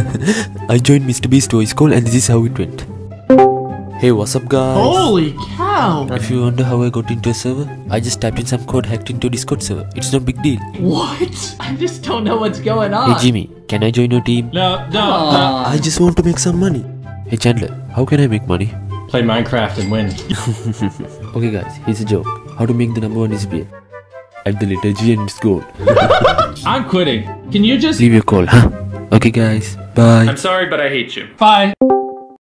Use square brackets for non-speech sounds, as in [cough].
[laughs] I joined Mr. Beast voice call and this is how it went. Hey, what's up guys? Holy cow! If you wonder how I got into a server, I just typed in some code hacked into a Discord server. It's no big deal. What? I just don't know what's going on. Hey Jimmy, can I join your team? No, no, Aw. I just want to make some money. Hey Chandler, how can I make money? Play Minecraft and win. [laughs] Okay guys, here's a joke. How to make the number one disappear. At the letter G and it's gold. [laughs] I'm quitting. Can you just. Leave your call, huh? Okay guys, bye. I'm sorry, but I hate you. Bye.